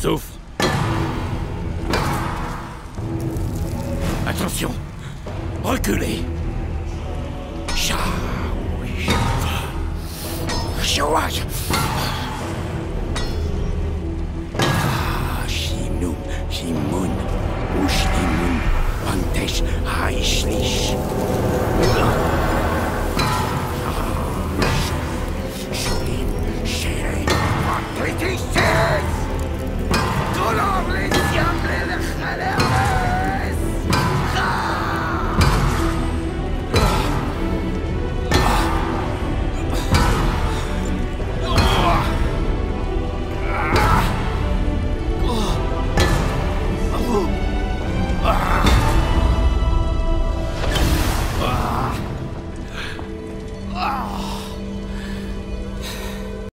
Souffle. Attention. Reculez. Chouage. Shinum, Shimun, Ushlimun, Pantesh, 啊。